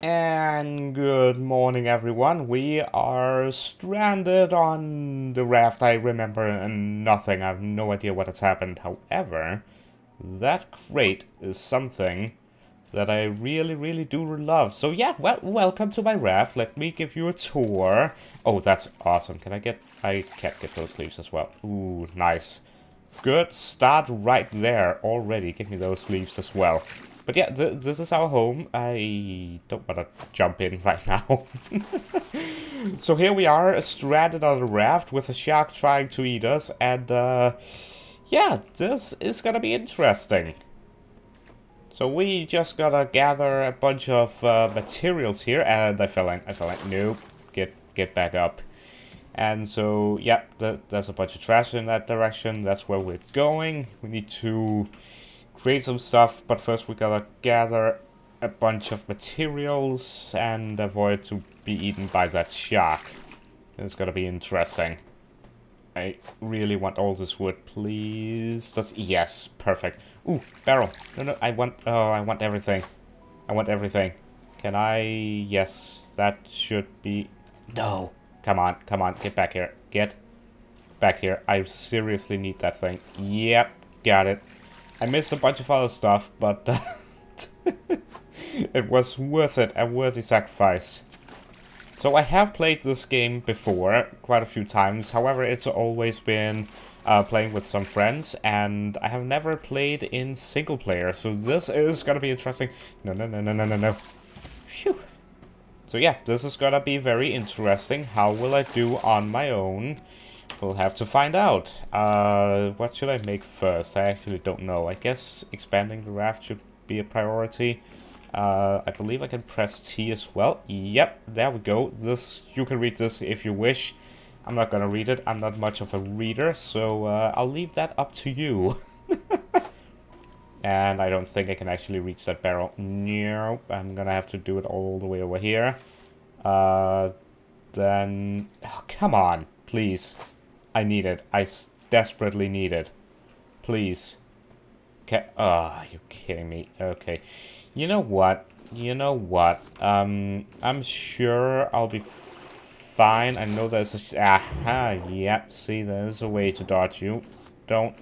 And good morning everyone, we are stranded on the raft, I remember nothing, I have no idea what has happened. However, that crate is something that I really, really do love. So yeah, well, welcome to my raft, let me give you a tour. Oh, that's awesome, can I get, I can't get those sleeves as well. Ooh, nice. Good start right there already, give me those sleeves as well. But yeah, th this is our home. I don't want to jump in right now. so here we are, stranded on a raft with a shark trying to eat us. And uh, yeah, this is gonna be interesting. So we just gotta gather a bunch of uh, materials here. And I fell in, I fell in. Nope, get, get back up. And so, yeah, th there's a bunch of trash in that direction. That's where we're going. We need to create some stuff, but first we gotta gather a bunch of materials and avoid to be eaten by that shark. It's gonna be interesting. I really want all this wood, please. Just, yes, perfect. Ooh, barrel. No, no, I want, oh, I want everything. I want everything. Can I, yes, that should be, no. Come on, come on, get back here. Get back here. I seriously need that thing. Yep, got it. I missed a bunch of other stuff, but it was worth it, a worthy sacrifice. So I have played this game before, quite a few times, however it's always been uh, playing with some friends, and I have never played in single player, so this is gonna be interesting. No, no, no, no, no, no, no. Phew. So yeah, this is gonna be very interesting. How will I do on my own? We'll have to find out. Uh, what should I make first? I actually don't know. I guess expanding the raft should be a priority. Uh, I believe I can press T as well. Yep, there we go. This You can read this if you wish. I'm not gonna read it. I'm not much of a reader, so uh, I'll leave that up to you. and I don't think I can actually reach that barrel. No, I'm gonna have to do it all the way over here. Uh, then... Oh, come on, please. I need it. I desperately need it. Please. Okay. Ah, oh, you're kidding me? Okay. You know what? You know what? Um, I'm sure I'll be fine. I know there's a... Aha, yep. See, there's a way to dodge you. Don't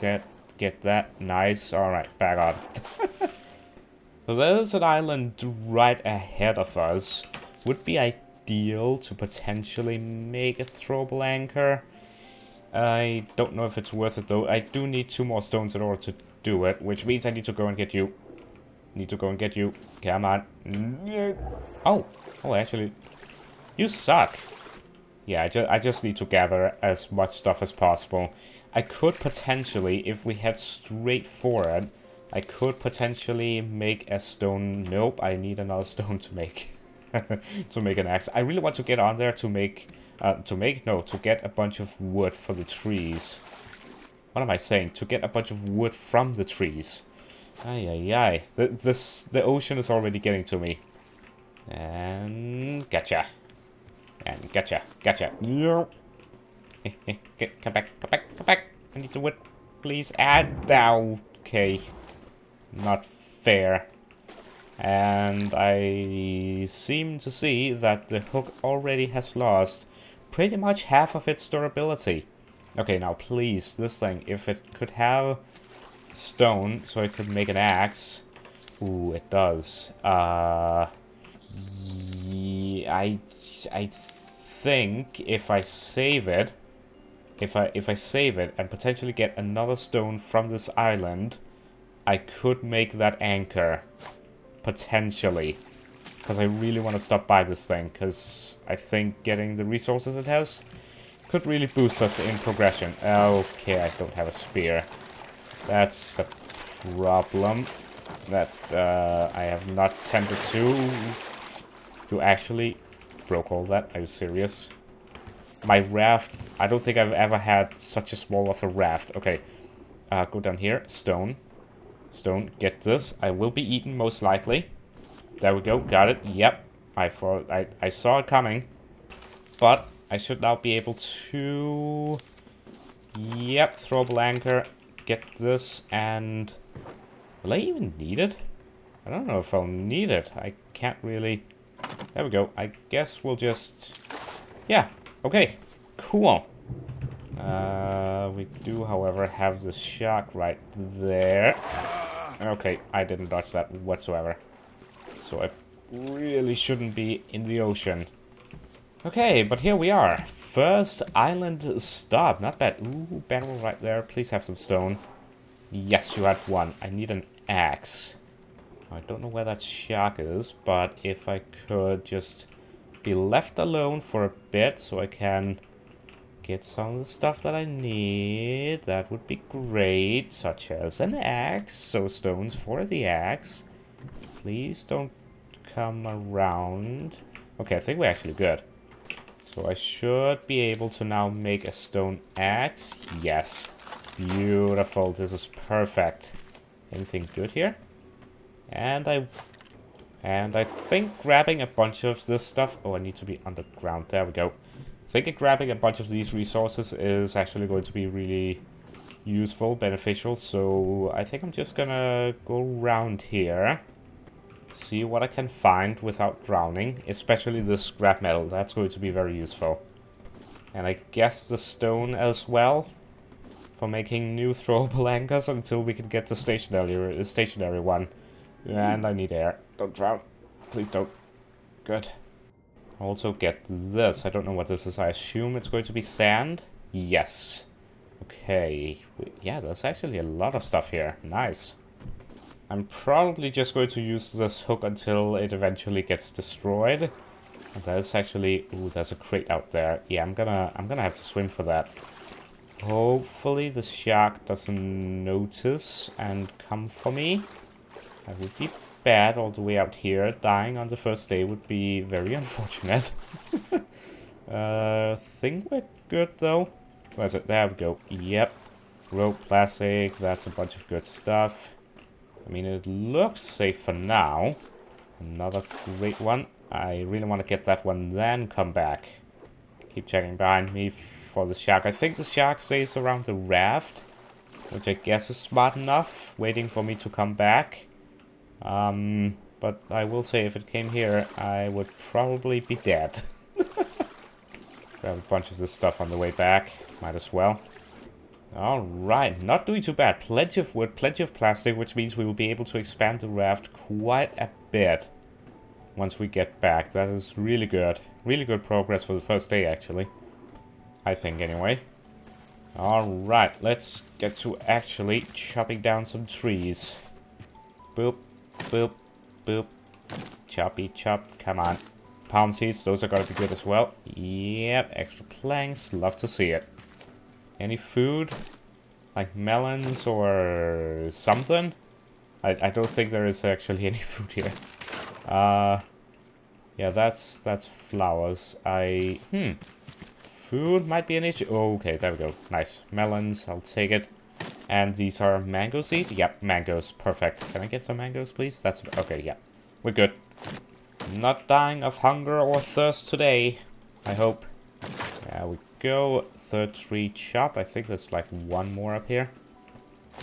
get get that. Nice. Alright, back on. so there's an island right ahead of us. Would be ideal to potentially make a throwable anchor. I don't know if it's worth it though. I do need two more stones in order to do it, which means I need to go and get you. Need to go and get you. Come on. Mm, oh, oh, actually, you suck. Yeah, I, ju I just need to gather as much stuff as possible. I could potentially, if we head straight for it, I could potentially make a stone... Nope, I need another stone to make to make an axe. I really want to get on there to make uh, to make, no, to get a bunch of wood for the trees. What am I saying? To get a bunch of wood from the trees. Ay, ay, ay. The, this, the ocean is already getting to me. And gotcha. And gotcha, gotcha. No. come back, come back, come back. I need the wood. Please add. Okay. Not fair. And I seem to see that the hook already has lost pretty much half of its durability. Okay, now please, this thing, if it could have stone, so it could make an axe. Ooh, it does. Uh, I, I think if I save it, if I if I save it and potentially get another stone from this island, I could make that anchor. Potentially. Because I really want to stop by this thing, because I think getting the resources it has could really boost us in progression. Okay, I don't have a spear. That's a problem that uh, I have not tended to. You actually broke all that? Are you serious? My raft, I don't think I've ever had such a small of a raft. Okay, uh, go down here, stone. Stone, get this. I will be eaten most likely. There we go, got it. Yep, I thought I, I saw it coming. But I should now be able to... Yep, throw a anchor, get this, and... Will I even need it? I don't know if I'll need it. I can't really... There we go. I guess we'll just... Yeah, okay. Cool. Uh, we do, however, have the shark right there. Okay, I didn't dodge that whatsoever. So I really shouldn't be in the ocean. Okay, but here we are. First island stop. Not bad. Ooh, barrel right there. Please have some stone. Yes, you have one. I need an axe. I don't know where that shark is, but if I could just be left alone for a bit so I can get some of the stuff that I need, that would be great, such as an axe, so stones for the axe. Please don't come around. Okay, I think we're actually good. So I should be able to now make a stone axe. Yes. Beautiful. This is perfect. Anything good here? And I... And I think grabbing a bunch of this stuff... Oh, I need to be underground. There we go. I think grabbing a bunch of these resources is actually going to be really useful, beneficial. So I think I'm just gonna go around here. See what I can find without drowning. Especially the scrap metal. That's going to be very useful. And I guess the stone as well for making new throwable anchors until we can get the stationary, uh, stationary one. And I need air. Don't drown. Please don't. Good. Also get this. I don't know what this is. I assume it's going to be sand? Yes. Okay. Yeah, there's actually a lot of stuff here. Nice. I'm probably just going to use this hook until it eventually gets destroyed. There's actually... Ooh, there's a crate out there. Yeah, I'm gonna, I'm gonna have to swim for that. Hopefully the shark doesn't notice and come for me. That would be bad all the way out here. Dying on the first day would be very unfortunate. uh, think we're good though. Where's it? There we go. Yep. Rope plastic. That's a bunch of good stuff. I mean, it looks safe for now. Another great one. I really want to get that one, then come back. Keep checking behind me for the shark. I think the shark stays around the raft, which I guess is smart enough, waiting for me to come back. Um, but I will say, if it came here, I would probably be dead. Grab a bunch of this stuff on the way back. Might as well. Alright, not doing too bad. Plenty of wood, plenty of plastic, which means we will be able to expand the raft quite a bit once we get back. That is really good. Really good progress for the first day, actually. I think, anyway. Alright, let's get to actually chopping down some trees. Boop, boop, boop. Choppy chop, come on. Palm seeds, those are gonna be good as well. Yep, extra planks, love to see it. Any food? Like melons or something? I, I don't think there is actually any food here. Uh, yeah, that's that's flowers. I hmm, food might be an issue. Oh, okay, there we go. Nice melons. I'll take it. And these are mango seeds. Yep, mangoes. Perfect. Can I get some mangoes, please? That's okay. Yeah, we're good. Not dying of hunger or thirst today. I hope. There we go. Third tree chop. I think there's like one more up here.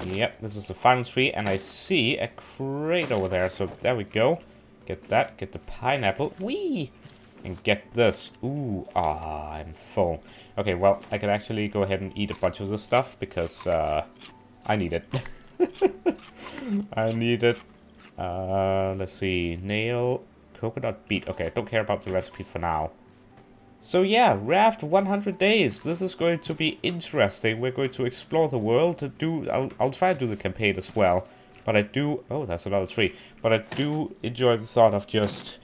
Yep, this is the final tree, and I see a crate over there. So there we go. Get that, get the pineapple. Wee! And get this. Ooh, ah, I'm full. Okay, well, I can actually go ahead and eat a bunch of this stuff because uh, I need it. I need it. Uh, let's see. Nail, coconut beet. Okay, I don't care about the recipe for now. So yeah, Raft 100 days. This is going to be interesting. We're going to explore the world. To do, I'll, I'll try to do the campaign as well. But I do... Oh, that's another tree. But I do enjoy the thought of just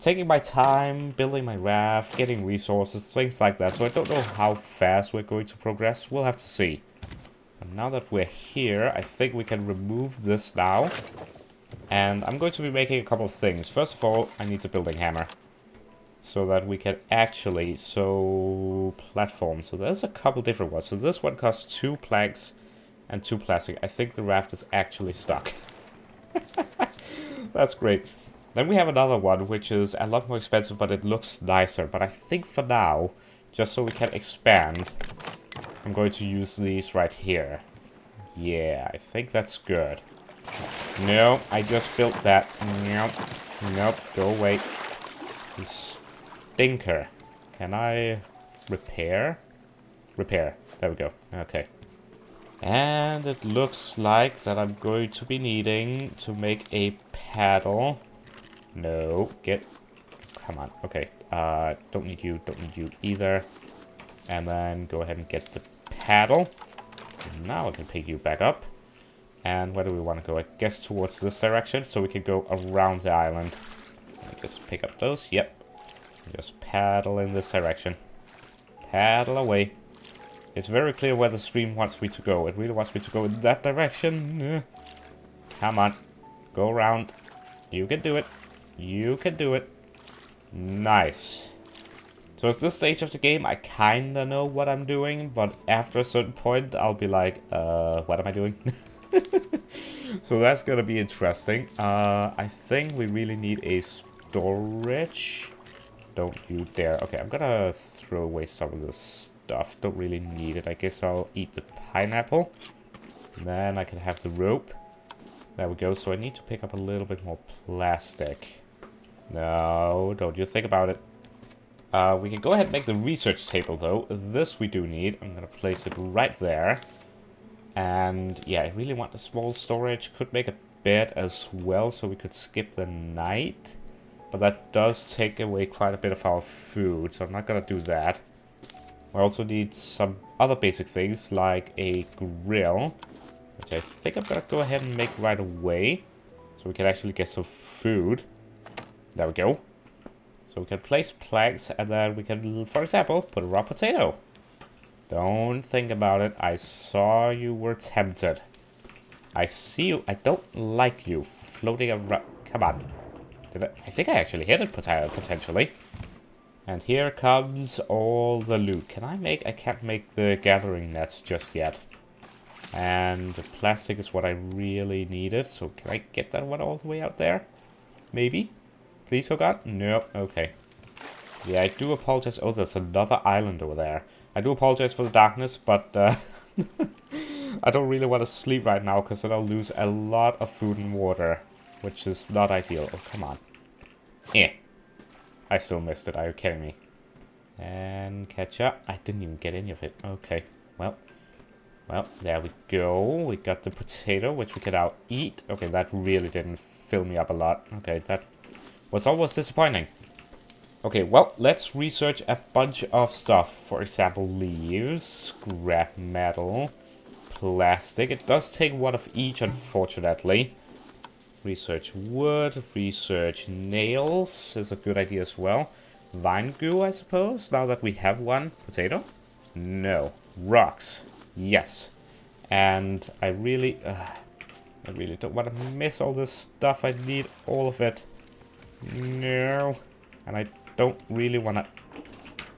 taking my time, building my raft, getting resources, things like that. So I don't know how fast we're going to progress. We'll have to see. And now that we're here, I think we can remove this now. And I'm going to be making a couple of things. First of all, I need the building hammer. So that we can actually sew platform. So there's a couple different ones. So this one costs two planks and two plastic. I think the raft is actually stuck. That's great. Then we have another one, which is a lot more expensive, but it looks nicer. But I think for now, just so we can expand, I'm going to use these right here. Yeah, I think that's good. No, I just built that. Nope. Nope, go away. You stinker. Can I repair? Repair. There we go. Okay. And it looks like that I'm going to be needing to make a paddle. No, get... Come on. Okay. Uh, don't need you, don't need you either. And then go ahead and get the paddle. Now I can pick you back up. And where do we want to go? I guess towards this direction, so we can go around the island. Just pick up those. Yep. Just paddle in this direction. Paddle away. It's very clear where the stream wants me to go. It really wants me to go in that direction. Come on. Go around. You can do it. You can do it. Nice. So at this stage of the game, I kinda know what I'm doing, but after a certain point, I'll be like, uh, what am I doing? so that's gonna be interesting. Uh, I think we really need a storage. Don't you dare. Okay, I'm gonna throw away some of this stuff. Don't really need it. I guess I'll eat the pineapple. Then I can have the rope. There we go. So I need to pick up a little bit more plastic. No, don't you think about it. Uh, we can go ahead and make the research table, though. This we do need. I'm going to place it right there. And, yeah, I really want the small storage. Could make a bed as well, so we could skip the night. But that does take away quite a bit of our food, so I'm not to do that. We also need some other basic things, like a grill. Which I think I'm to go ahead and make right away. So we can actually get some food. There we go. So we can place planks and then we can, for example, put a raw potato. Don't think about it. I saw you were tempted. I see you. I don't like you floating around. Come on. Did I, I think I actually hit it potentially. And here comes all the loot. Can I make... I can't make the gathering nets just yet. And the plastic is what I really needed. So can I get that one all the way out there? Maybe? Please, oh god? No. Okay. Yeah, I do apologize. Oh, there's another island over there. I do apologize for the darkness, but uh, I don't really want to sleep right now because then I'll lose a lot of food and water, which is not ideal. Oh, come on. Yeah. I still missed it. Are you kidding me? And catch up. I didn't even get any of it. Okay. Well. Well, there we go. We got the potato, which we could now eat. Okay, that really didn't fill me up a lot. Okay, that was almost disappointing. Okay, well, let's research a bunch of stuff. For example, leaves, scrap metal, plastic. It does take one of each, unfortunately. Research wood, research nails is a good idea as well. Vine goo, I suppose, now that we have one. Potato? No. Rocks. Yes. And I really... Uh, I really don't want to miss all this stuff. I need all of it. No. And I don't really want to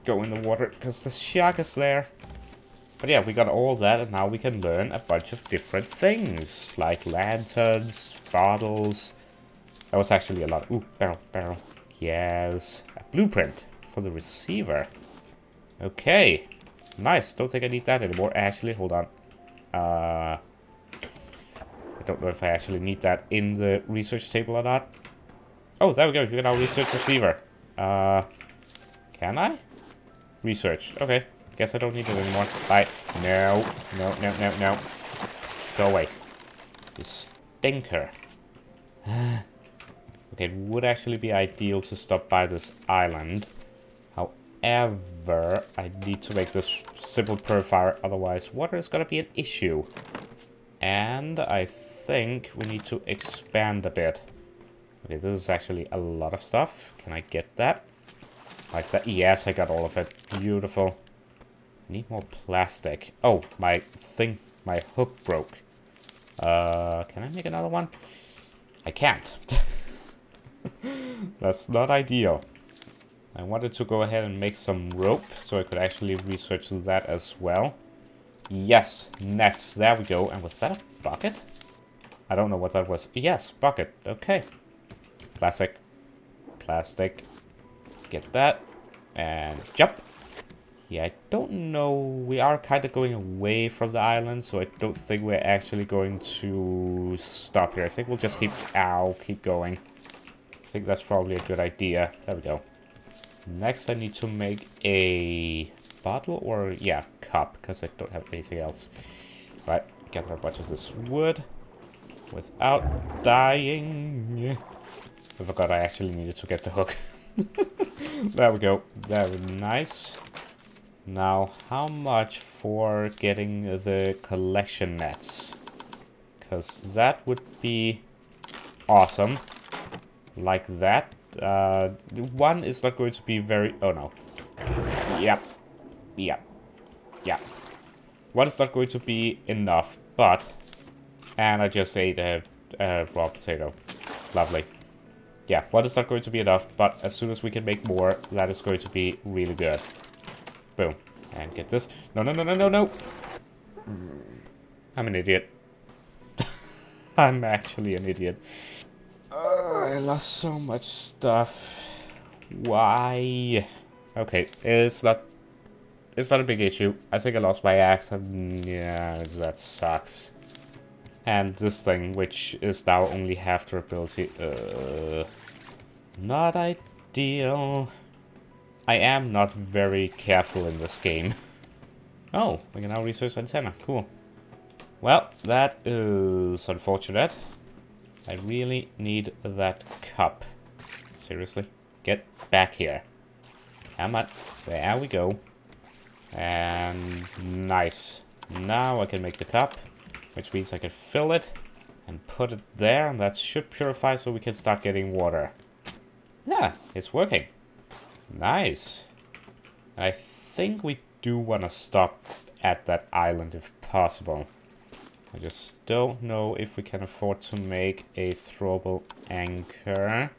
go in the water because the shark is there. But yeah, we got all that and now we can learn a bunch of different things. Like lanterns, bottles. That was actually a lot. Ooh, barrel, barrel. Yes. A blueprint for the receiver. Okay. Nice. Don't think I need that anymore. Actually, hold on. Uh, I don't know if I actually need that in the research table or not. Oh, there we go. You can now research receiver. Uh, can I? Research. Okay. Guess I don't need it anymore. Bye. No. No, no, no, no. Go away. You stinker. okay, it would actually be ideal to stop by this island. However, I need to make this simple purifier, otherwise water is gonna be an issue. And I think we need to expand a bit. Okay, this is actually a lot of stuff. Can I get that? Like that? Yes, I got all of it. Beautiful. Need more plastic. Oh, my thing, my hook broke. Uh, can I make another one? I can't. That's not ideal. I wanted to go ahead and make some rope so I could actually research that as well. Yes, nets. There we go. And was that a bucket? I don't know what that was. Yes, bucket. Okay. Plastic. Plastic. Get that. And jump. Yeah, I don't know. We are kind of going away from the island, so I don't think we're actually going to stop here. I think we'll just keep... Ow, keep going. I think that's probably a good idea. There we go. Next, I need to make a bottle or, yeah, cup, because I don't have anything else. Right, gather a bunch of this wood without dying. I forgot I actually needed to get the hook. there we go. Very nice. Now, how much for getting the collection nets? Because that would be awesome. Like that. Uh, one is not going to be very... Oh, no. Yep. Yep. Yep. One is not going to be enough, but... And I just ate a, a raw potato. Lovely. Yeah, one is not going to be enough, but as soon as we can make more, that is going to be really good. Boom. And get this. No, no, no, no, no, no. I'm an idiot. I'm actually an idiot. Uh, I lost so much stuff. Why? Okay, it's not... It's not a big issue. I think I lost my axe, and yeah, that sucks. And this thing, which is now only half durability. Uh, not ideal. I am not very careful in this game. oh, we can now research antenna. Cool. Well, that is unfortunate. I really need that cup. Seriously? Get back here. Come on. There we go. And nice. Now I can make the cup, which means I can fill it and put it there, and that should purify so we can start getting water. Yeah, it's working. Nice. I think we do want to stop at that island if possible. I just don't know if we can afford to make a throwable anchor.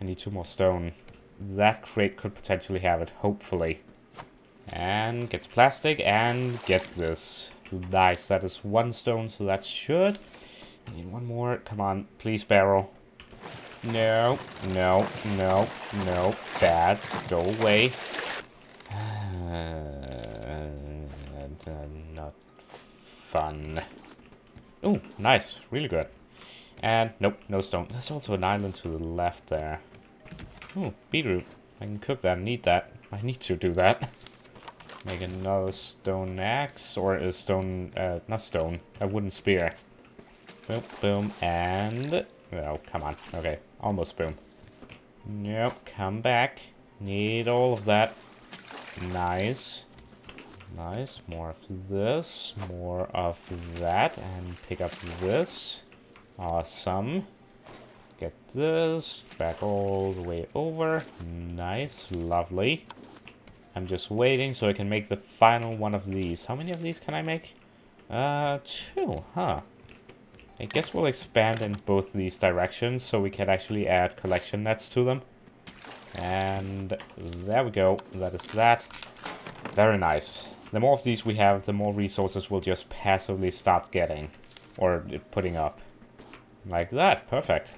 I need two more stone. That crate could potentially have it, hopefully. And get the plastic and get this. Nice, that is one stone, so that should... I need one more. Come on, please barrel. No, no, no, no. Bad. Go away. Uh, not fun. Oh, nice. Really good. And nope, no stone. There's also an island to the left there. Oh, beetroot. I can cook that. Need that. I need to do that. Make another stone axe or a stone, uh, not stone, a wooden spear. Boom, boom, and Oh, come on. Okay, almost boom. Nope, come back. Need all of that. Nice. Nice. More of this. More of that. And pick up this. Awesome. Get this. Back all the way over. Nice. Lovely. I'm just waiting so I can make the final one of these. How many of these can I make? Uh, two. Huh. I guess we'll expand in both these directions so we can actually add collection nets to them. And there we go. That is that. Very nice. The more of these we have, the more resources we'll just passively start getting. Or putting up. Like that. Perfect.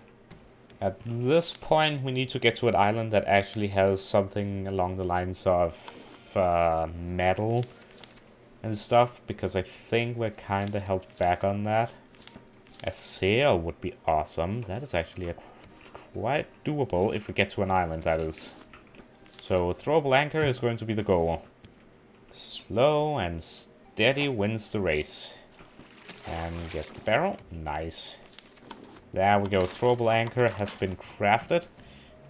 At this point, we need to get to an island that actually has something along the lines of uh, metal and stuff. Because I think we're kind of held back on that. A sail would be awesome. That is actually quite doable if we get to an island, that is. So, throwable anchor is going to be the goal. Slow and steady wins the race. And get the barrel. Nice. There we go. Throwable anchor has been crafted.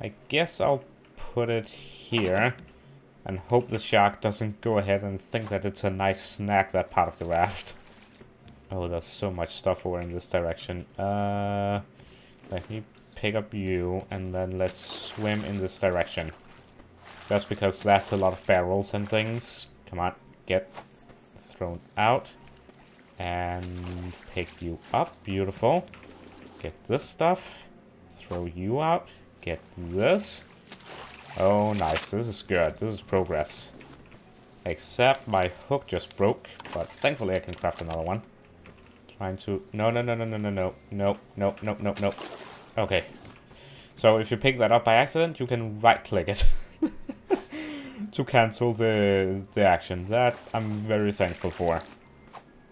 I guess I'll put it here. And hope the shark doesn't go ahead and think that it's a nice snack, that part of the raft. Oh, there's so much stuff over in this direction. Uh, let me pick up you, and then let's swim in this direction. Just because that's a lot of barrels and things. Come on, get thrown out. And pick you up. Beautiful. Get this stuff. Throw you out. Get this. Oh, nice. This is good. This is progress. Except my hook just broke, but thankfully I can craft another one. Trying to... No, no, no, no, no, no, no. No, no, no, no, no. Okay. So if you pick that up by accident, you can right-click it. to cancel the, the action. That I'm very thankful for.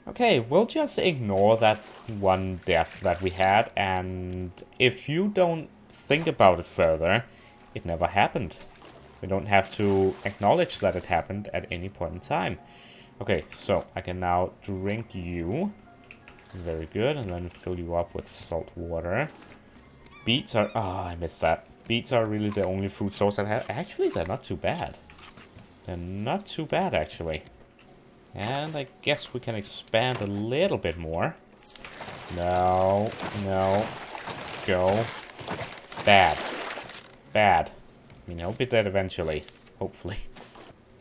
Okay, we'll just ignore that one death that we had, and if you don't think about it further, it never happened. We don't have to acknowledge that it happened at any point in time. Okay, so I can now drink you. Very good, and then fill you up with salt water. Beets are... Oh, I missed that. Beets are really the only food source that have. Actually, they're not too bad. They're not too bad, actually. And I guess we can expand a little bit more. No, no, go. Bad. Bad. I mean, I'll be dead eventually, hopefully.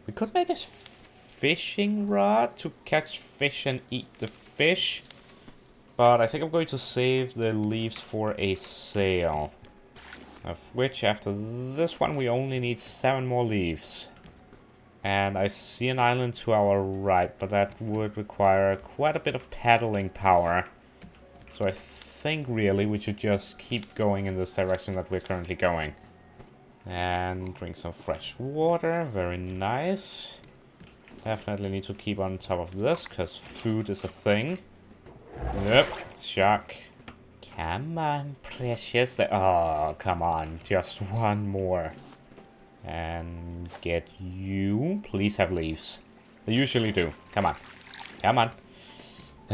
We could make a fishing rod to catch fish and eat the fish. But I think I'm going to save the leaves for a sail. Of which, after this one, we only need seven more leaves. And I see an island to our right, but that would require quite a bit of paddling power. So I think really we should just keep going in this direction that we're currently going. And drink some fresh water, very nice. Definitely need to keep on top of this, because food is a thing. Yep, shark. Come on, precious. Oh, come on, just one more. And get you. Please have leaves. They usually do. Come on. Come on.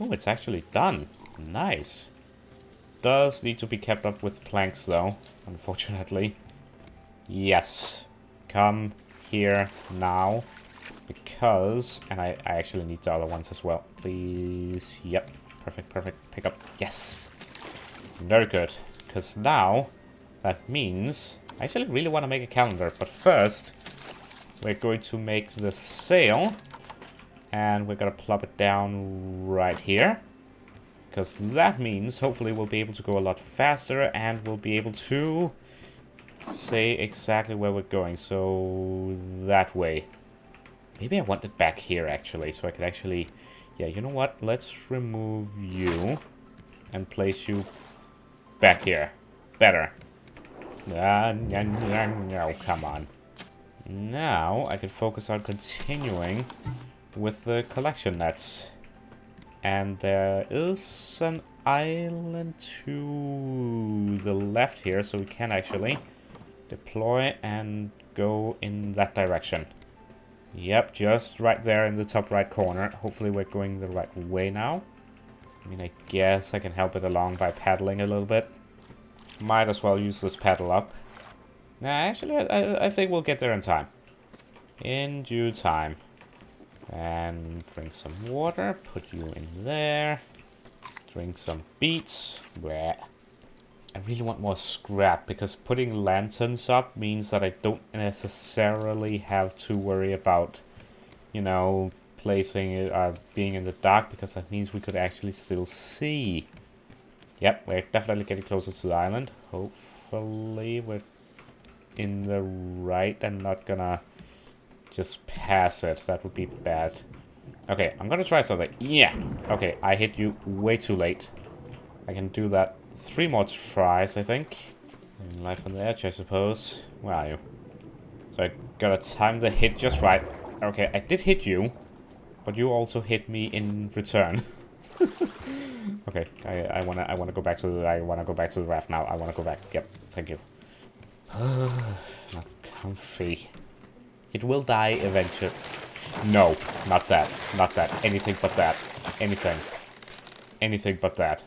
oh, it's actually done. Nice. Does need to be kept up with planks, though, unfortunately. Yes. Come here now. Because... And I, I actually need the other ones as well. Please. Yep. Perfect, perfect. Pick up. Yes. Very good. Because now that means I actually really want to make a calendar, but first we're going to make the sail and we're gonna plop it down right here because that means hopefully we'll be able to go a lot faster and we'll be able to say exactly where we're going so that way maybe I want it back here actually so I could actually yeah you know what let's remove you and place you back here better no, no, no, come on. Now I can focus on continuing with the collection nets. And there is an island to the left here, so we can actually deploy and go in that direction. Yep, just right there in the top right corner. Hopefully we're going the right way now. I mean, I guess I can help it along by paddling a little bit. Might as well use this paddle up. Nah, actually, I, I think we'll get there in time. In due time. And drink some water. Put you in there. Drink some beets. I really want more scrap, because putting lanterns up means that I don't necessarily have to worry about, you know, placing it, uh, being in the dark, because that means we could actually still see. Yep, we're definitely getting closer to the island. Hopefully we're in the right and not gonna just pass it. That would be bad. Okay, I'm gonna try something. Yeah! Okay, I hit you way too late. I can do that three more tries, I think. Life on the edge, I suppose. Where are you? So I gotta time the hit just right. Okay, I did hit you, but you also hit me in return. Okay, I, I wanna I wanna go back to the I wanna go back to the raft now. I wanna go back. Yep, thank you. not comfy. It will die eventually. No, not that. Not that. Anything but that. Anything. Anything but that.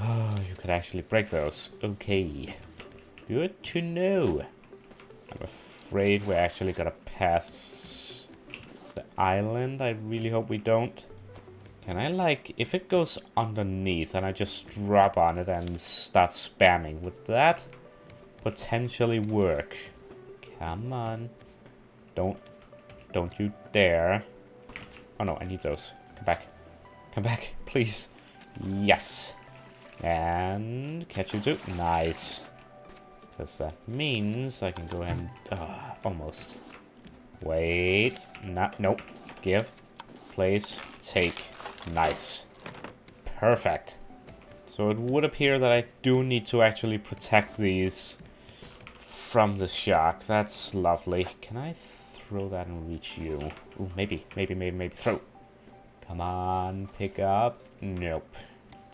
Oh, you could actually break those. Okay. Good to know. I'm afraid we're actually gonna pass the island. I really hope we don't. Can I like, if it goes underneath and I just drop on it and start spamming, would that potentially work? Come on. Don't, don't you dare. Oh no, I need those. Come back. Come back, please. Yes. And catch you too. Nice. Because that means I can go and... Uh, almost. Wait. Not, nope. Give. Place. Take. Nice. Perfect. So it would appear that I do need to actually protect these from the shark. That's lovely. Can I throw that and reach you? Ooh, maybe, maybe, maybe, maybe. Throw. Come on, pick up. Nope.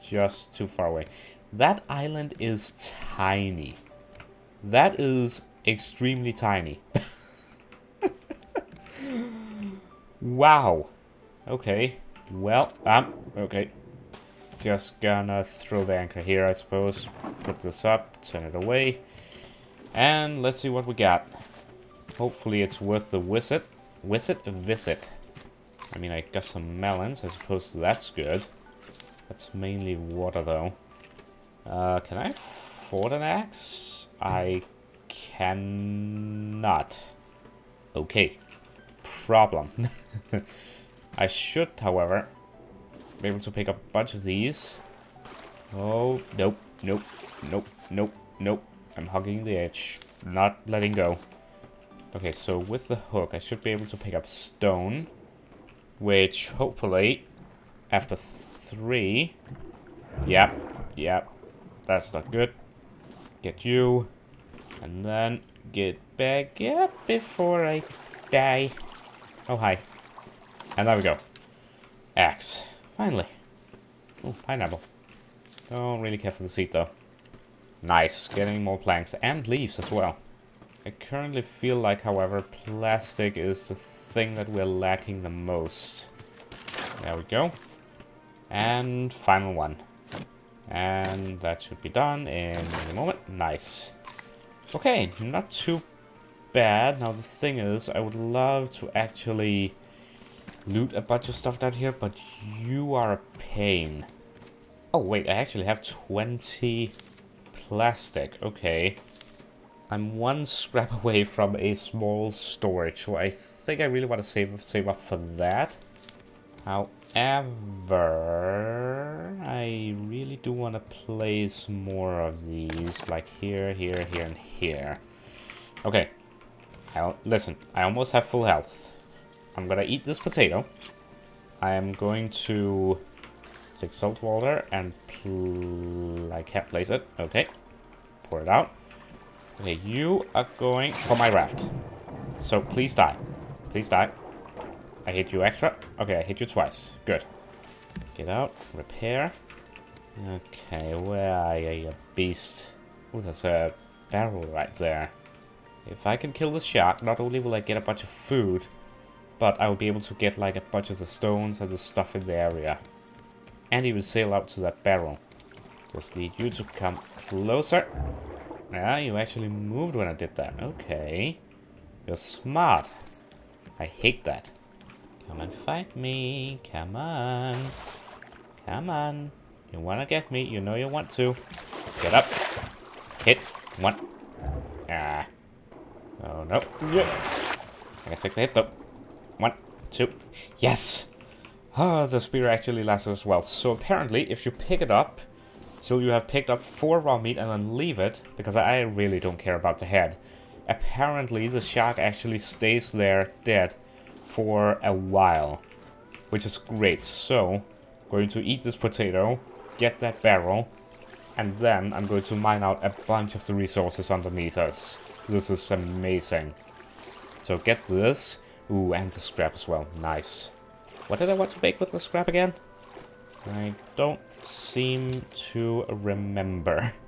Just too far away. That island is tiny. That is extremely tiny. wow. Okay. Well, um, okay. Just gonna throw the anchor here, I suppose. Put this up, turn it away. And let's see what we got. Hopefully it's worth the visit. Visit? Visit. I mean, I got some melons. I suppose that's good. That's mainly water, though. Uh, can I afford an axe? I cannot. Okay. Problem. I should, however, be able to pick up a bunch of these. Oh, nope, nope, nope, nope, nope. I'm hugging the edge. Not letting go. Okay, so with the hook, I should be able to pick up stone. Which, hopefully, after three... Yep, yep. That's not good. Get you. And then get back up before I die. Oh, hi. And there we go. Axe. Finally. Oh, pineapple. Don't really care for the seed, though. Nice. Getting more planks. And leaves as well. I currently feel like, however, plastic is the thing that we're lacking the most. There we go. And final one. And that should be done in a moment. Nice. Okay, not too bad. Now the thing is, I would love to actually loot a bunch of stuff down here, but you are a pain. Oh wait, I actually have 20 plastic. Okay. I'm one scrap away from a small storage, so I think I really want to save save up for that. However, I really do want to place more of these, like here, here, here, and here. Okay. I'll, listen, I almost have full health. I'm gonna eat this potato. I am going to take salt water and I can't place it. Okay. Pour it out. Okay, you are going for my raft. So please die. Please die. I hit you extra. Okay, I hit you twice. Good. Get out. Repair. Okay, where are you, beast? Oh, there's a barrel right there. If I can kill the shark, not only will I get a bunch of food, but I will be able to get like a bunch of the stones and the stuff in the area. And he will sail out to that barrel. Just need you to come closer. Yeah, you actually moved when I did that. Okay. You're smart. I hate that. Come and fight me. Come on. Come on. You wanna get me. You know you want to. Get up. Hit. One. Ah. Oh, no. Yeah. I can take the hit, though. One. Two. Yes! Oh, the spear actually lasts as well. So apparently, if you pick it up, till you have picked up four raw meat and then leave it, because I really don't care about the head. Apparently the shark actually stays there dead for a while, which is great. So, going to eat this potato, get that barrel, and then I'm going to mine out a bunch of the resources underneath us. This is amazing. So get this. Ooh, and the scrap as well. Nice. What did I want to make with the scrap again? I don't seem to remember.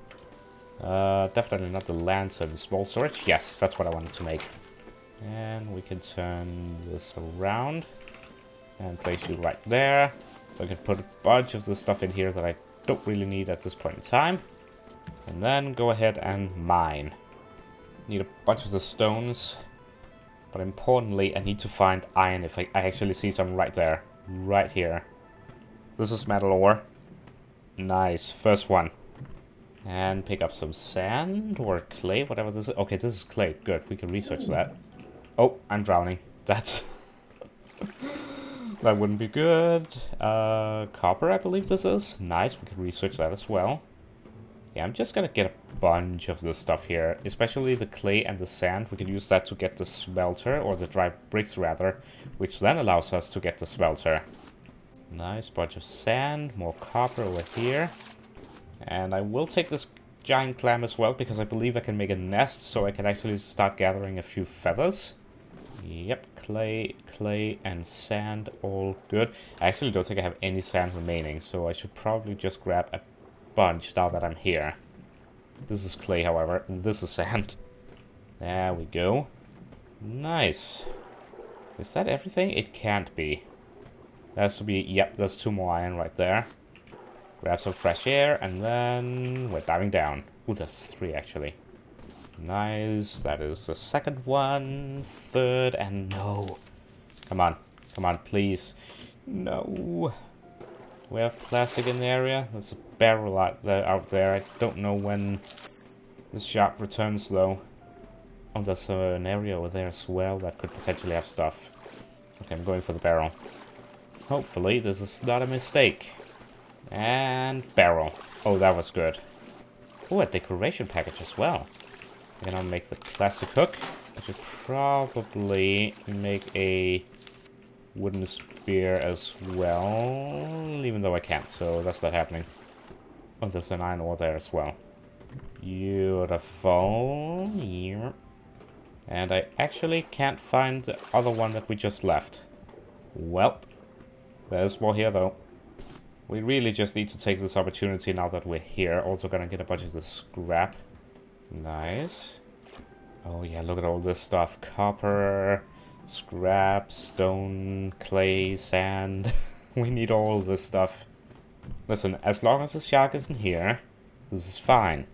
Uh, definitely not the lantern. Small storage? Yes, that's what I wanted to make. And we can turn this around. And place you right there. I can put a bunch of the stuff in here that I don't really need at this point in time. And then go ahead and mine. Need a bunch of the stones. But importantly, I need to find iron if I, I actually see some right there. Right here. This is metal ore. Nice, first one. And pick up some sand or clay, whatever this is. Okay, this is clay. Good, we can research that. Oh, I'm drowning. That's... that wouldn't be good. Uh, copper, I believe this is. Nice, we can research that as well. Yeah, I'm just gonna get a bunch of this stuff here, especially the clay and the sand. We can use that to get the smelter, or the dry bricks rather, which then allows us to get the smelter. Nice bunch of sand, more copper over here. And I will take this giant clam as well, because I believe I can make a nest, so I can actually start gathering a few feathers. Yep, clay, clay, and sand, all good. I actually don't think I have any sand remaining, so I should probably just grab a bunch now that I'm here. This is clay, however. This is sand. There we go. Nice. Is that everything? It can't be. There has to be... Yep, there's two more iron right there. Grab some fresh air, and then we're diving down. Ooh, there's three, actually. Nice. That is the second one. Third, and no. Come on. Come on, please. No. We have plastic in the area. There's a barrel out there. Out there. I don't know when this shark returns, though. Oh, there's uh, an area over there as well that could potentially have stuff. Okay, I'm going for the barrel. Hopefully, this is not a mistake. And barrel. Oh, that was good. Oh, a decoration package as well. I'm gonna make the plastic hook. I should probably make a wooden spear as well, even though I can't, so that's not happening. Oh, there's an iron ore there as well. Beautiful. Yep. And I actually can't find the other one that we just left. Well, there's more here though. We really just need to take this opportunity now that we're here. Also gonna get a bunch of the scrap. Nice. Oh yeah, look at all this stuff. Copper, scrap, stone, clay, sand. we need all this stuff. Listen, as long as the shark isn't here, this is fine.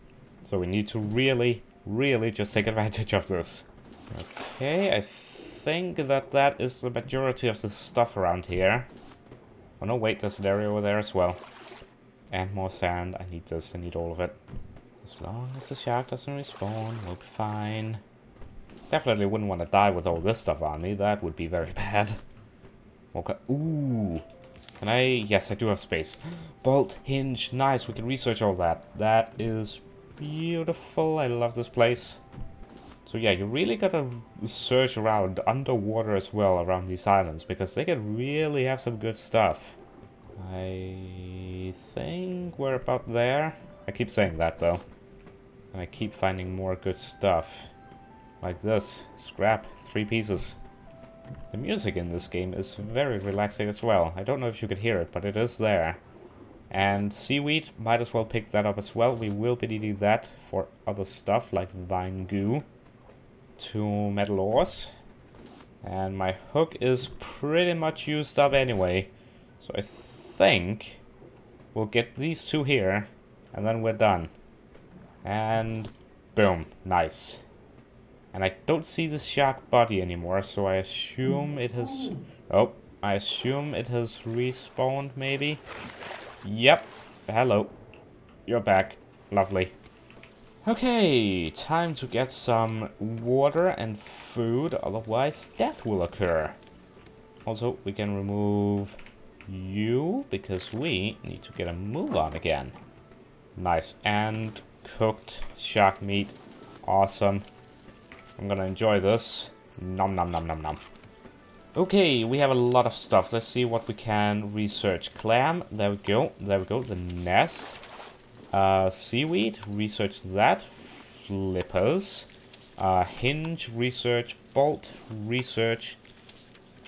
So we need to really, really just take advantage of this. Okay, I think that that is the majority of the stuff around here. Oh no, wait, there's an area over there as well. And more sand. I need this, I need all of it. As long as the shark doesn't respawn, we'll be fine. Definitely wouldn't want to die with all this stuff on me. That would be very bad. Okay. Ooh. Can I? Yes, I do have space. Bolt, hinge. Nice. We can research all that. That is beautiful. I love this place. So yeah, you really gotta search around underwater as well around these islands because they can really have some good stuff. I think we're about there. I keep saying that though. And I keep finding more good stuff. Like this. Scrap. Three pieces. The music in this game is very relaxing as well. I don't know if you could hear it, but it is there. And seaweed, might as well pick that up as well. We will be needing that for other stuff like vine goo two metal ores. And my hook is pretty much used up anyway. So I think we'll get these two here, and then we're done. And boom, nice. And I don't see the shark body anymore, so I assume it has... Oh, I assume it has respawned, maybe? Yep. Hello. You're back. Lovely. Okay, time to get some water and food, otherwise death will occur. Also, we can remove you, because we need to get a move on again. Nice, and cooked shark meat. Awesome. I'm gonna enjoy this. Nom nom nom nom nom. Okay, we have a lot of stuff. Let's see what we can research. Clam, there we go. There we go, the nest. Uh, seaweed, research that. Flippers. Uh, hinge, research. Bolt, research.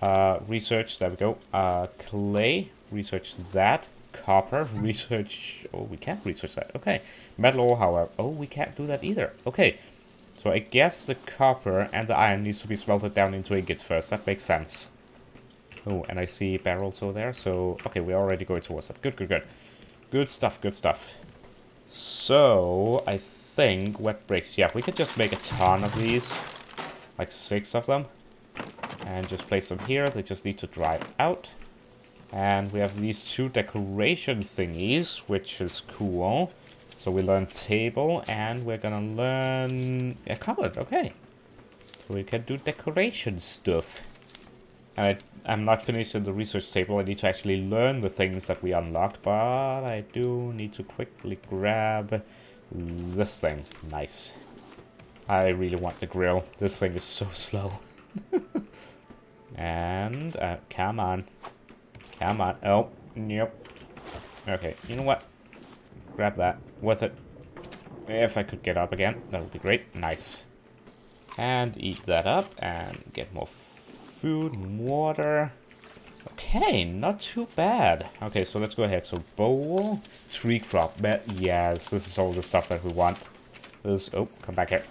Uh, research, there we go. Uh, clay, research that. Copper, research... Oh, we can't research that. Okay. Metal ore, however. Oh, we can't do that either. Okay. So I guess the copper and the iron needs to be smelted down into ingots first. That makes sense. Oh, and I see barrels over there. So, okay, we're already going towards that. Good, good, good. Good stuff, good stuff. So, I think wet bricks. Yeah, we could just make a ton of these. Like six of them. And just place them here. They just need to dry out. And we have these two decoration thingies, which is cool. So we learn table, and we're gonna learn a cupboard. Okay. So we can do decoration stuff. And I, am not finished in the research table. I need to actually learn the things that we unlocked. But I do need to quickly grab this thing. Nice. I really want the grill. This thing is so slow. and, uh, come on. Come on. Oh, yep. Okay, you know what? Grab that. Worth it. If I could get up again, that would be great. Nice. And eat that up and get more food and water. Okay, not too bad. Okay, so let's go ahead. So bowl, tree crop. Yes, this is all the stuff that we want. This, oh, come back here.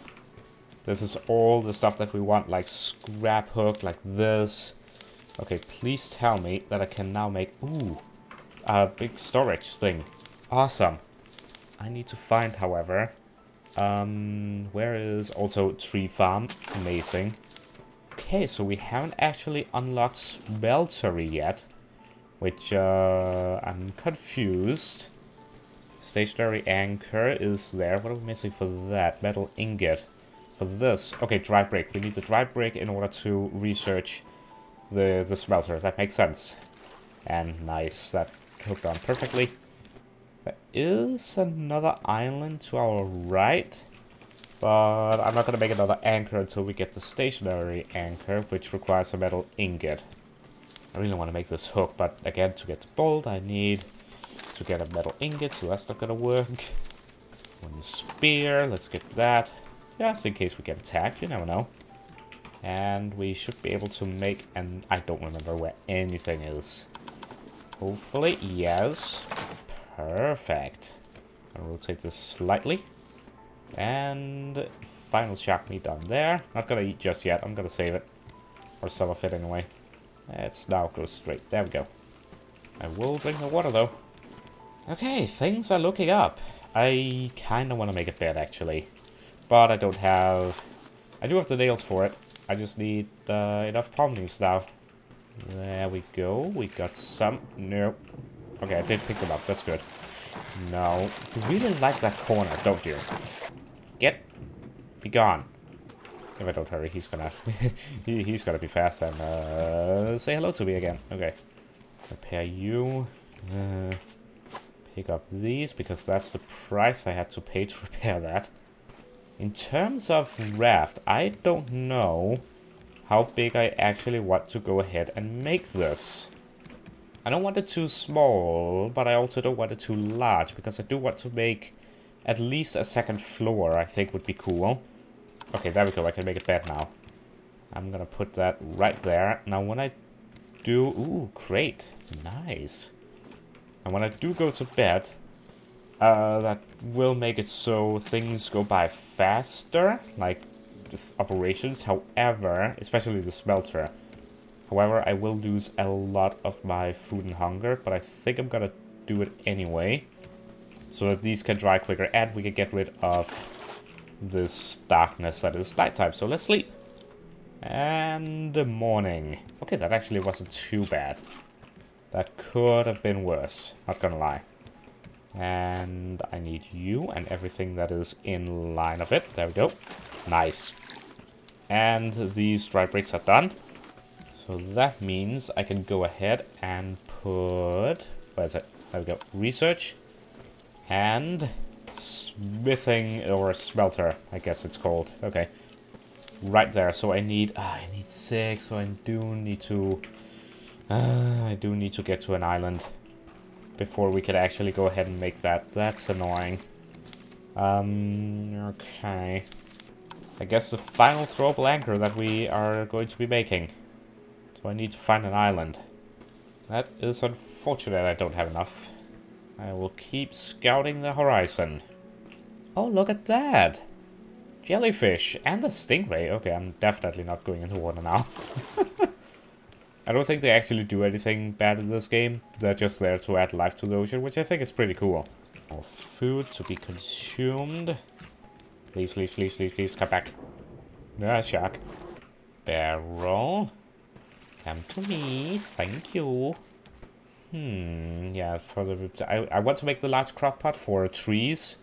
This is all the stuff that we want, like scrap hook, like this. Okay, please tell me that I can now make, ooh, a big storage thing. Awesome. I need to find, however, um, where is also tree farm? Amazing. Okay, so we haven't actually unlocked smeltery yet, which uh, I'm confused. Stationary anchor is there. What are we missing for that? Metal ingot. For this, okay, dry brick. We need the dry brick in order to research the the smelter. That makes sense. And nice, that hooked on perfectly. There is another island to our right. But I'm not going to make another anchor until we get the stationary anchor, which requires a metal ingot. I really want to make this hook, but again, to get the bolt, I need to get a metal ingot, so that's not going to work. One spear, let's get that. Just in case we get attacked, you never know. And we should be able to make, and I don't remember where anything is. Hopefully, yes. Perfect. I'll rotate this slightly. And final shark meat done there. Not gonna eat just yet. I'm gonna save it. Or some of it anyway. Let's now go straight. There we go. I will drink the water though. Okay, things are looking up. I kind of want to make a bed actually. But I don't have... I do have the nails for it. I just need uh, enough palm leaves now. There we go. We got some. Nope. Okay, I did pick them up. That's good. No. You really like that corner, don't you? Get. Be gone. If I don't hurry, he's gonna... he, he's gonna be fast and uh, say hello to me again. Okay. Repair you. Uh, pick up these, because that's the price I had to pay to repair that. In terms of raft, I don't know how big I actually want to go ahead and make this. I don't want it too small, but I also don't want it too large, because I do want to make at least a second floor, I think would be cool. Okay, there we go, I can make it bed now. I'm gonna put that right there. Now when I do... Ooh, great. Nice. And when I do go to bed, uh, that will make it so things go by faster, like operations. However, especially the smelter. However, I will lose a lot of my food and hunger, but I think I'm gonna do it anyway. So that these can dry quicker and we can get rid of this darkness that is nighttime. So let's sleep. And the morning. Okay, that actually wasn't too bad. That could have been worse, not gonna lie. And I need you and everything that is in line of it. There we go. Nice. And these dry bricks are done. So that means I can go ahead and put... Where is it? There we go. Research. And smithing or smelter, I guess it's called. Okay. Right there. So I need... Uh, I need six, so I do need to... Uh, I do need to get to an island before we could actually go ahead and make that. That's annoying. Um, okay. I guess the final throwable anchor that we are going to be making. So I need to find an island. That is unfortunate I don't have enough. I will keep scouting the horizon. Oh, look at that! Jellyfish and a stingray. Okay, I'm definitely not going into water now. I don't think they actually do anything bad in this game. They're just there to add life to the ocean, which I think is pretty cool. More food to be consumed. Leaves, leaves, leaves, leaves, leaves. Come back. No, shark. Barrel. Come to me. Thank you. Hmm, yeah, for the... I, I want to make the large crop pot for trees.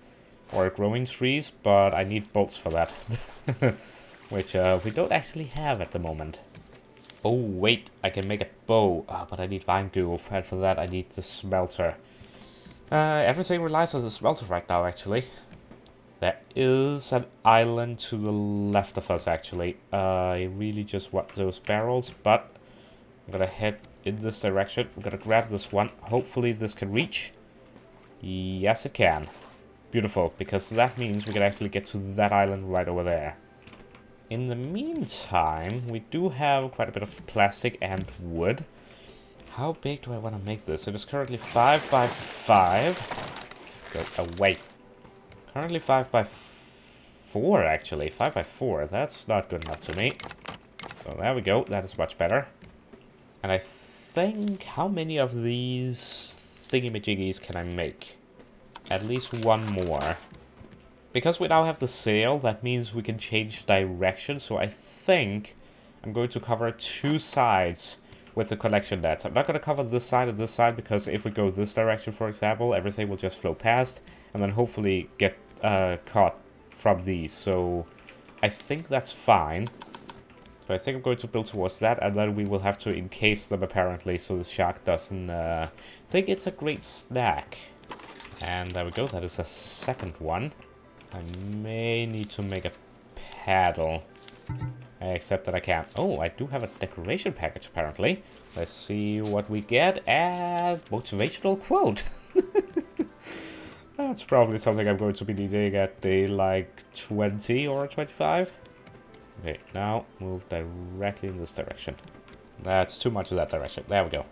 Or growing trees, but I need bolts for that. Which uh, we don't actually have at the moment. Oh, wait, I can make a bow. Oh, but I need vine goo, and for that I need the smelter. Uh, everything relies on the smelter right now, actually. There is an island to the left of us, actually. Uh, I really just want those barrels, but I'm gonna head in this direction. I'm gonna grab this one. Hopefully this can reach. Yes, it can. Beautiful, because that means we can actually get to that island right over there. In the meantime, we do have quite a bit of plastic and wood. How big do I want to make this? It is currently 5 by 5. Go away. Currently 5 by 4, actually. 5 by 4. That's not good enough to me. So there we go. That is much better. And I think... How many of these thingy-majiggies can I make? At least one more. Because we now have the sail, that means we can change direction. So I think I'm going to cover two sides with the collection nets. I'm not going to cover this side and this side because if we go this direction, for example, everything will just flow past and then hopefully get uh, caught from these. So I think that's fine. So I think I'm going to build towards that and then we will have to encase them apparently so the shark doesn't uh, think it's a great snack. And there we go, that is a second one. I may need to make a paddle. Except that I can't. Oh, I do have a decoration package, apparently. Let's see what we get. And motivational quote. That's probably something I'm going to be needing at day, like, 20 or 25. Okay, now move directly in this direction. That's too much of that direction. There we go.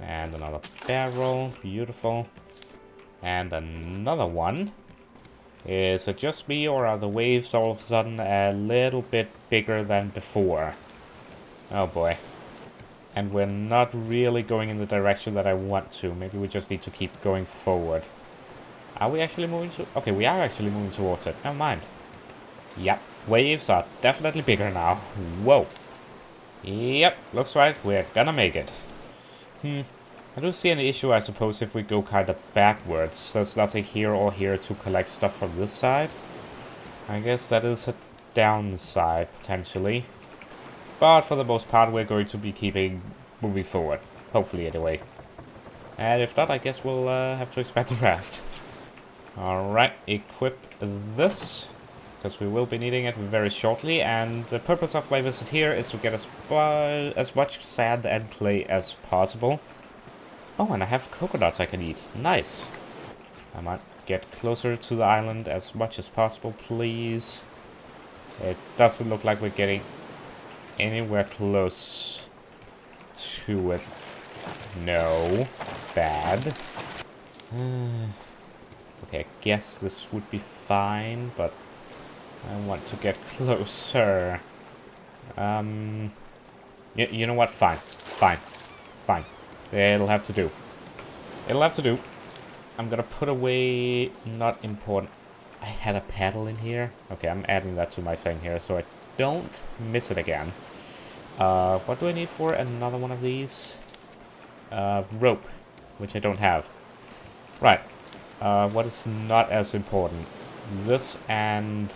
And another barrel. Beautiful. And another one. Is it just me or are the waves all of a sudden a little bit bigger than before? Oh boy. And we're not really going in the direction that I want to. Maybe we just need to keep going forward. Are we actually moving to... Okay, we are actually moving towards it. Never mind. Yep. Waves are definitely bigger now. Whoa. Yep. Looks like we're gonna make it. Hmm. I don't see any issue, I suppose, if we go kind of backwards. There's nothing here or here to collect stuff from this side. I guess that is a downside, potentially. But for the most part, we're going to be keeping moving forward. Hopefully, anyway. And if not, I guess we'll uh, have to expand the raft. Alright, equip this. Because we will be needing it very shortly. And the purpose of my visit here is to get as, as much sand and clay as possible. Oh, and I have coconuts I can eat. Nice. I might get closer to the island as much as possible, please. It doesn't look like we're getting anywhere close to it. No. Bad. okay, I guess this would be fine, but I want to get closer. Um, you, you know what? Fine. Fine. Fine. It'll have to do. It'll have to do. I'm gonna put away not important. I had a paddle in here. Okay, I'm adding that to my thing here so I don't miss it again. Uh, what do I need for another one of these? Uh, rope, which I don't have. Right. Uh, what is not as important? This and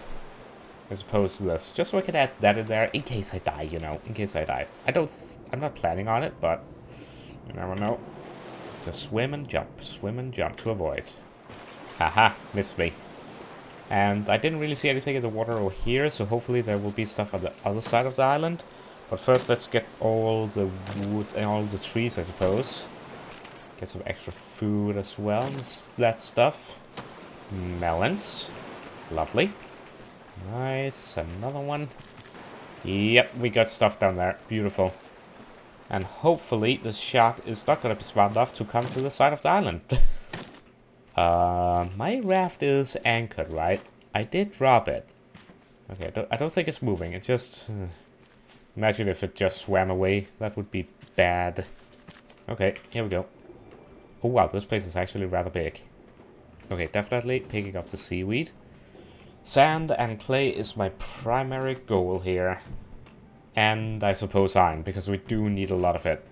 as opposed to this. Just so I can add that in there in case I die, you know, in case I die. I don't, I'm not planning on it, but you never know. Just swim and jump, swim and jump to avoid. Haha, missed me. And I didn't really see anything in the water over here, so hopefully there will be stuff on the other side of the island. But first let's get all the wood and all the trees, I suppose. Get some extra food as well, that stuff. Melons. Lovely. Nice, another one. Yep, we got stuff down there. Beautiful. And hopefully the shark is not going to be smart enough to come to the side of the island. uh, my raft is anchored, right? I did drop it. Okay, I don't, I don't think it's moving. It just... Uh, imagine if it just swam away. That would be bad. Okay, here we go. Oh wow, this place is actually rather big. Okay, definitely picking up the seaweed. Sand and clay is my primary goal here. And I suppose iron, because we do need a lot of it.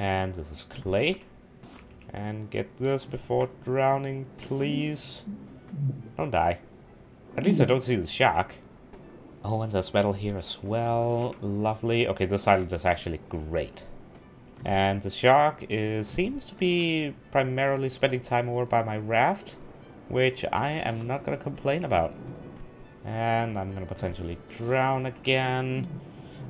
And this is clay. And get this before drowning, please. Don't die. At least I don't see the shark. Oh, and there's metal here as well. Lovely. Okay, this island is actually great. And the shark is seems to be primarily spending time over by my raft, which I am not going to complain about. And I'm going to potentially drown again.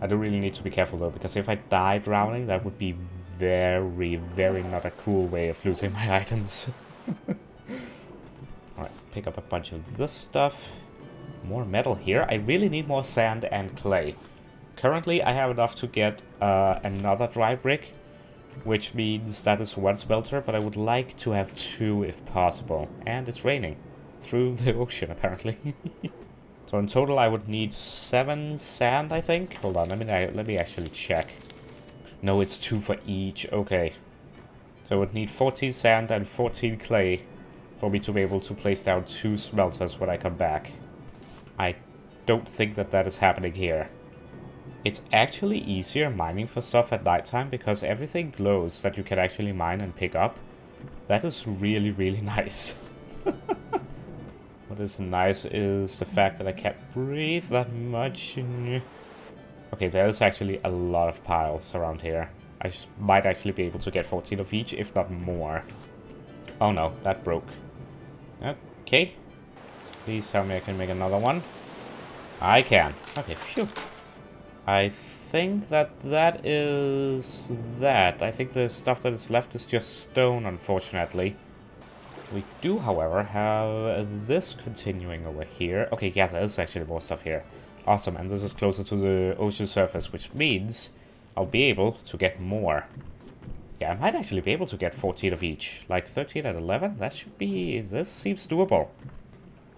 I do really need to be careful though, because if I die drowning, that would be very, very not a cool way of losing my items. Alright, pick up a bunch of this stuff. More metal here. I really need more sand and clay. Currently, I have enough to get uh, another dry brick, which means that is one smelter, but I would like to have two if possible. And it's raining through the ocean, apparently. so in total, I would need seven sand, I think. Hold on, let me let me actually check. No, it's two for each. Okay. So I would need 14 sand and 14 clay for me to be able to place down two smelters when I come back. I don't think that that is happening here. It's actually easier mining for stuff at nighttime because everything glows that you can actually mine and pick up. That is really, really nice. What is nice is the fact that I can't breathe that much. Okay, there's actually a lot of piles around here. I might actually be able to get 14 of each, if not more. Oh no, that broke. Okay. Please tell me I can make another one. I can. Okay, phew. I think that that is that. I think the stuff that is left is just stone, unfortunately. We do, however, have this continuing over here. Okay, yeah, there is actually more stuff here. Awesome, and this is closer to the ocean surface, which means I'll be able to get more. Yeah, I might actually be able to get 14 of each. Like 13 and 11? That should be... This seems doable.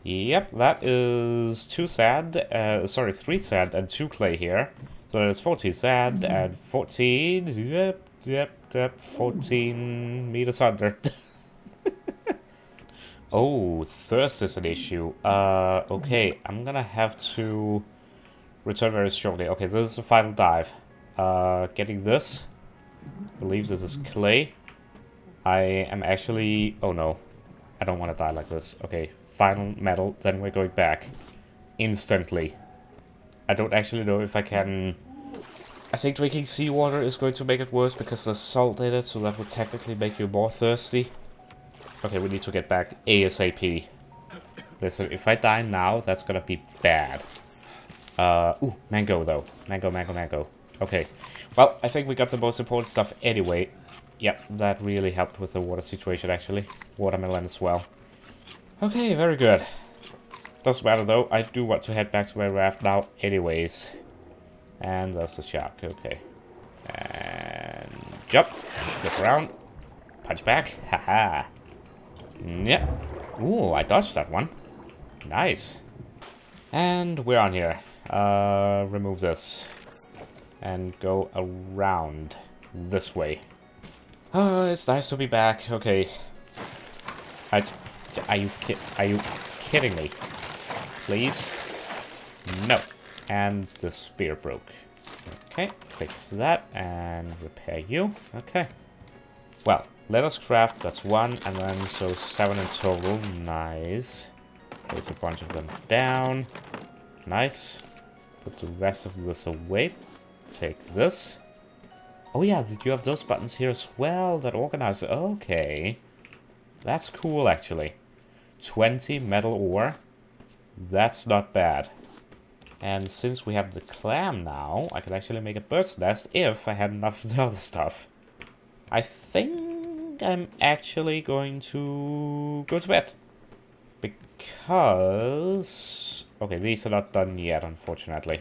Yep, that is two sand, uh, sorry, three sand and two clay here. So that is 14 sand mm -hmm. and 14, yep, yep, yep, 14 meters under. oh, thirst is an issue. Uh, okay, I'm gonna have to return very shortly. Okay, this is the final dive. Uh, getting this. I believe this is clay. I am actually... Oh no, I don't want to die like this. Okay, final metal, then we're going back. Instantly. I don't actually know if I can... I think drinking seawater is going to make it worse because there's salt in it, so that would technically make you more thirsty. Okay, we need to get back ASAP. Listen, if I die now, that's gonna be bad. Uh, ooh, mango though. Mango, mango, mango. Okay. Well, I think we got the most important stuff anyway. Yep, that really helped with the water situation, actually. Watermelon as well. Okay, very good. Doesn't matter, though. I do want to head back to my raft now anyways. And that's the shark. Okay. And jump. Flip around. Punch back. Haha. Yep. Ooh, I dodged that one. Nice. And we're on here. Uh, remove this. And go around this way. Oh, it's nice to be back. Okay. I, are you are you kidding me? Please? No. And the spear broke. Okay, fix that and repair you. Okay. Well, let us craft, that's one, and then so seven in total. Nice. Place a bunch of them down. Nice. Put the rest of this away. Take this. Oh yeah, you have those buttons here as well that organize... Okay. That's cool, actually. 20 metal ore. That's not bad. And since we have the clam now, I could actually make a bird's nest if I had enough of the other stuff. I think I'm actually going to go to bed. Because... Okay, these are not done yet, unfortunately.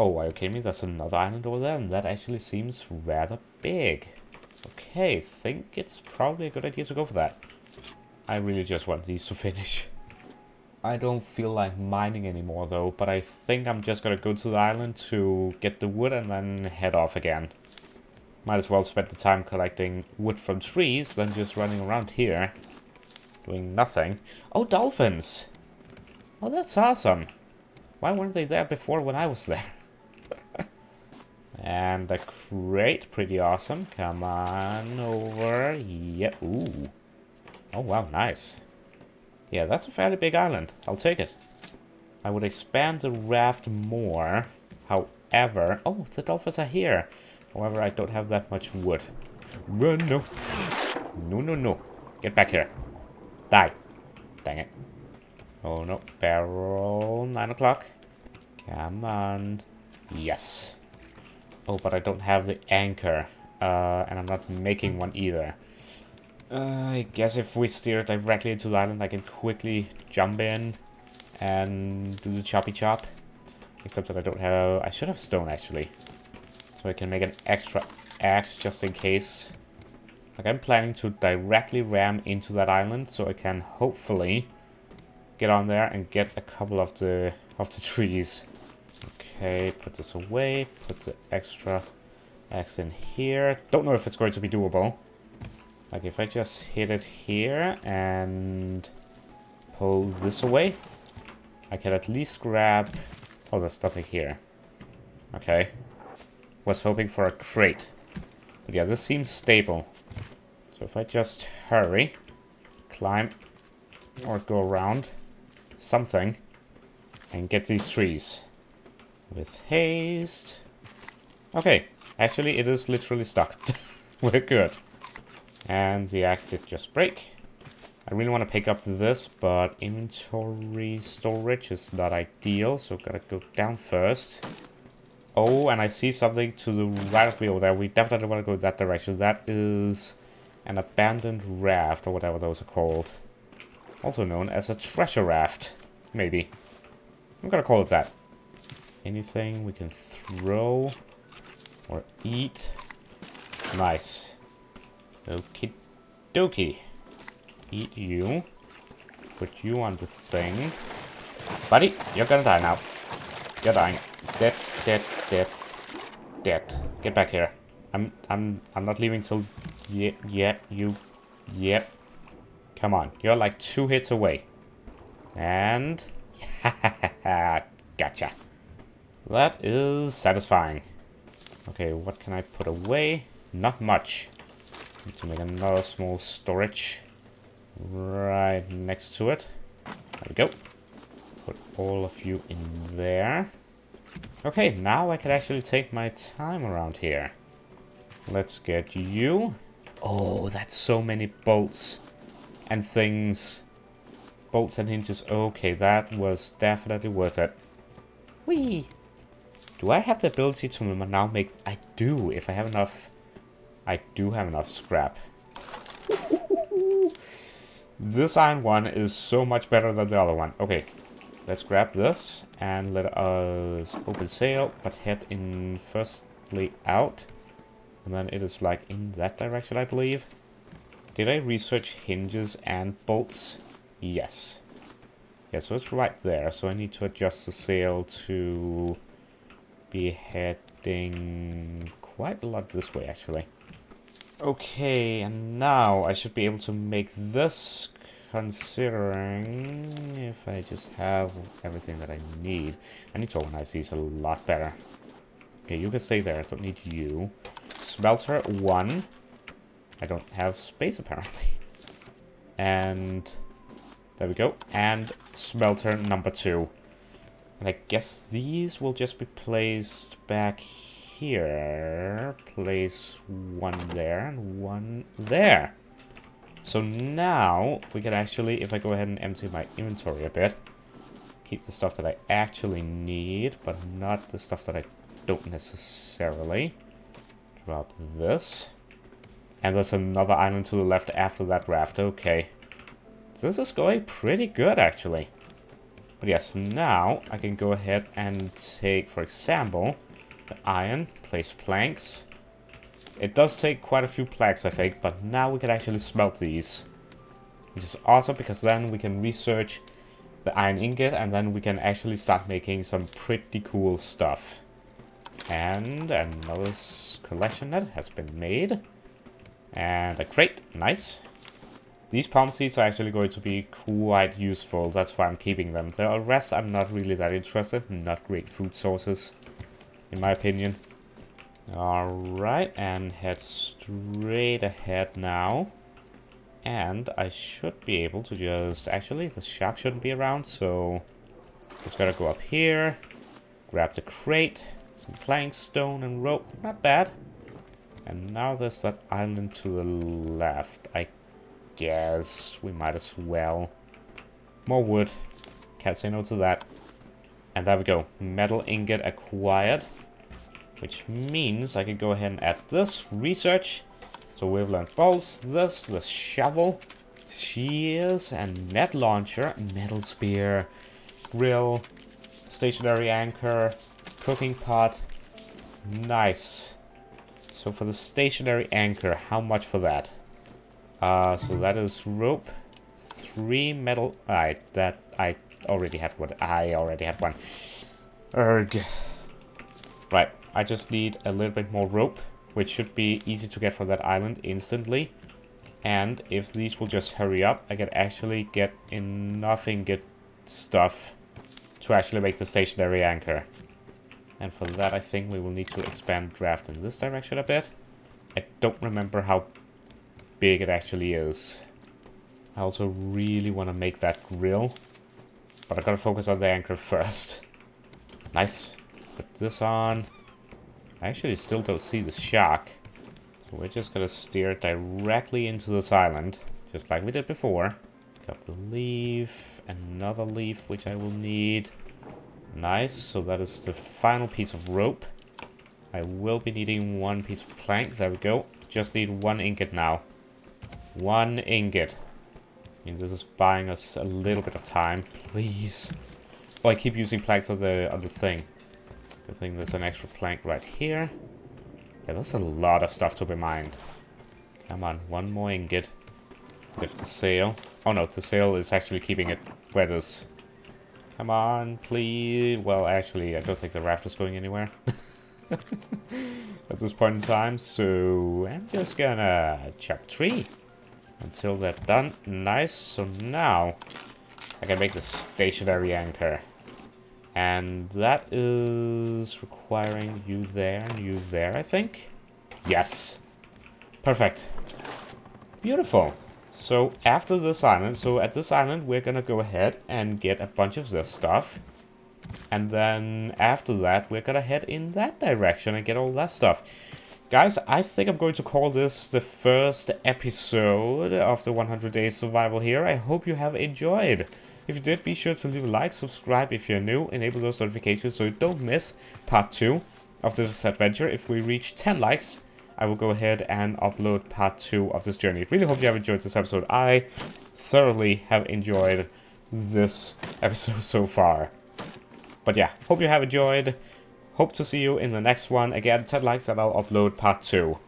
Oh, are you kidding me? There's another island over there, and that actually seems rather big. Okay, think it's probably a good idea to go for that. I really just want these to finish. I don't feel like mining anymore though, but I think I'm just gonna go to the island to get the wood and then head off again. Might as well spend the time collecting wood from trees than just running around here. Doing nothing. Oh, dolphins! Oh, that's awesome. Why weren't they there before when I was there? And the crate, pretty awesome. Come on over. Yeah, ooh. Oh, wow, nice. Yeah, that's a fairly big island. I'll take it. I would expand the raft more. However... Oh, the dolphins are here. However, I don't have that much wood. Run, no. No, no, no. Get back here. Die. Dang it. Oh, no. Barrel. 9 o'clock. Come on. Yes. Oh, but I don't have the anchor. Uh, and I'm not making one either. Uh, I guess if we steer directly into the island, I can quickly jump in and do the choppy chop. Except that I don't have... I should have stone, actually. So I can make an extra axe just in case. Like, I'm planning to directly ram into that island, so I can hopefully get on there and get a couple of the of the trees. Okay, put this away, put the extra axe in here. Don't know if it's going to be doable. Like, if I just hit it here and pull this away, I can at least grab... Oh, there's nothing here. Okay. Was hoping for a crate. But yeah, this seems stable. So if I just hurry, climb, or go around something, and get these trees. With haste. Okay, actually it is literally stuck. We're good. And the axe did just break. I really want to pick up this, but inventory storage is not ideal, so gotta go down first. Oh, and I see something to the right of me over there. We definitely want to go that direction. That is an abandoned raft, or whatever those are called. Also known as a treasure raft, maybe. I'm gonna call it that. Anything we can throw or eat. Nice. Okie dokie. Eat you. Put you on the thing. Buddy, you're gonna die now. You're dying. Dead, dead, dead, dead. Get back here. I'm, I'm, I'm not leaving till yet, yet, you, yet. Come on, you're like two hits away. And, gotcha. That is satisfying. Okay, what can I put away? Not much. Need to make another small storage right next to it. There we go. Put all of you in there. Okay, now I can actually take my time around here. Let's get you. Oh, that's so many bolts and things. Bolts and hinges. Okay, that was definitely worth it. Whee! Do I have the ability to now make... I do, if I have enough... I do have enough scrap. this iron one is so much better than the other one. Okay, let's grab this and let us open sail, but head in firstly out. And then it is like in that direction, I believe. Did I research hinges and bolts? Yes. Yeah, so it's right there. So I need to adjust the sail to be heading quite a lot this way, actually. Okay, and now I should be able to make this considering if I just have everything that I need. I need to organize these a lot better. Okay, you can stay there. I don't need you. Smelter 1. I don't have space, apparently. And there we go. And smelter number 2. And I guess these will just be placed back here. Place one there and one there. So now we can actually, if I go ahead and empty my inventory a bit, keep the stuff that I actually need, but not the stuff that I don't necessarily. Drop this. And there's another island to the left after that raft. Okay. This is going pretty good, actually. But yes, now I can go ahead and take, for example, the iron, place planks. It does take quite a few planks, I think, but now we can actually smelt these. Which is awesome, because then we can research the iron ingot, and then we can actually start making some pretty cool stuff. And another collection net has been made. And a crate, nice. These palm seeds are actually going to be quite useful, that's why I'm keeping them. The rest I'm not really that interested, not great food sources, in my opinion. Alright, and head straight ahead now. And I should be able to just... Actually, the shark shouldn't be around, so... Just gotta go up here, grab the crate, some plank, stone, and rope. Not bad. And now there's that island to the left. I guess we might as well. More wood. Can't say no to that. And there we go. Metal ingot acquired. Which means I could go ahead and add this. Research. So we've learned bolts, this, the shovel, shears, and net launcher, metal spear, grill, stationary anchor, cooking pot. Nice. So for the stationary anchor, how much for that? Uh, so that is rope, three metal. Alright, that I already had one. I already had one. Erg. Right, I just need a little bit more rope, which should be easy to get from that island instantly. And if these will just hurry up, I can actually get enough ingot stuff to actually make the stationary anchor. And for that, I think we will need to expand draft in this direction a bit. I don't remember how big it actually is. I also really want to make that grill. But I gotta focus on the anchor first. Nice. Put this on. I actually still don't see the shark. So we're just gonna steer directly into this island. Just like we did before. Got the leaf. Another leaf, which I will need. Nice. So that is the final piece of rope. I will be needing one piece of plank. There we go. Just need one ingot now. One ingot. I mean, this is buying us a little bit of time. Please. Oh, I keep using planks on the, on the thing. I think there's an extra plank right here. Yeah, that's a lot of stuff to be mined. Come on, one more ingot. Lift the sail. Oh no, the sail is actually keeping it where is. Come on, please. Well, actually, I don't think the raft is going anywhere. At this point in time, so I'm just gonna chuck tree until they're done. Nice. So now I can make the stationary anchor. And that is requiring you there and you there, I think. Yes. Perfect. Beautiful. So after this island, so at this island, we're gonna go ahead and get a bunch of this stuff. And then after that, we're gonna head in that direction and get all that stuff. Guys, I think I'm going to call this the first episode of the 100 Days Survival here. I hope you have enjoyed. If you did, be sure to leave a like, subscribe if you're new, enable those notifications so you don't miss part 2 of this adventure. If we reach 10 likes, I will go ahead and upload part 2 of this journey. Really hope you have enjoyed this episode. I thoroughly have enjoyed this episode so far. But yeah, hope you have enjoyed. Hope to see you in the next one. Again, 10 likes and I'll upload part 2.